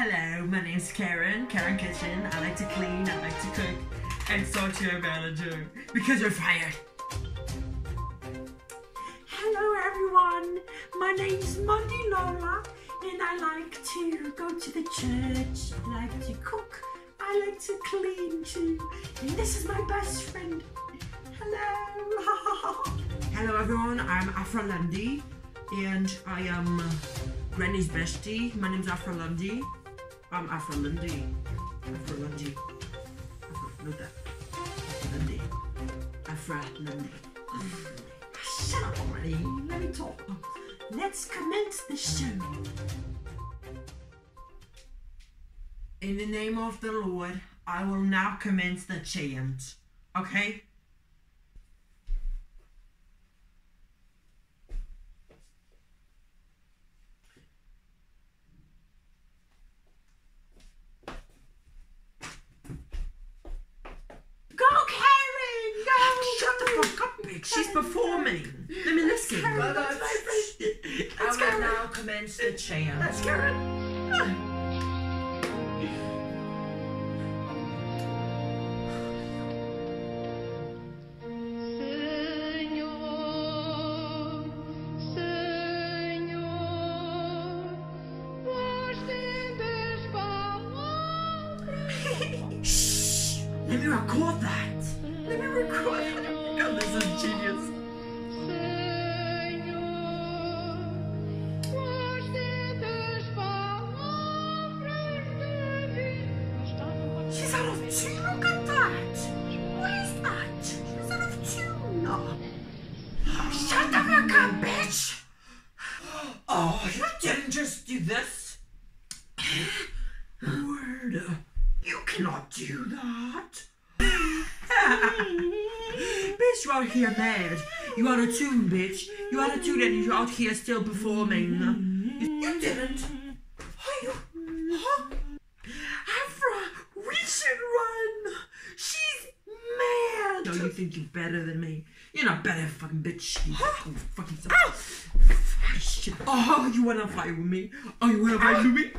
Hello, my name's Karen, Karen Kitchen. I like to clean, I like to cook, and so too manager. Because you're fired. Hello, everyone. My name's Monday Lola, and I like to go to the church. I like to cook. I like to clean too. And this is my best friend. Hello. Hello, everyone. I'm Afra Lundy, and I am uh, Granny's bestie. My name's Afra Lundy. I'm Afra Lundy. Afra Lundy. Afra, no that. Afra Lundy. Afra Lundy. Ah, shut up already. Let me talk. Let's commence the show. In the name of the Lord, I will now commence the chant. Okay? Go, Karen! Go! Shut the fuck up, bitch. She's performing. Let me listen. Well, That's that's- I will now commence the chant. That's Karen. Senhor, Senhor, vós tendes palavras. Shh! Let me record that. Let me record it. This is genius. Senhor, vós tendes palavras de vida. She's out of tune. Look at that. What is that? She's out of tune. Oh. Shut the fuck up, bitch. Oh, you didn't just do this. Word. You cannot do that. Bitch, you out here mad. You out of tune, bitch. You out of tune and you're out here still performing. You, you didn't. Are you? Huh? Afra, we should run. She's mad. No, you think you're better than me? You're not better, fucking bitch. You fucking fucking. Oh, shit. Oh, you wanna fight with me? Oh, you wanna fight with me?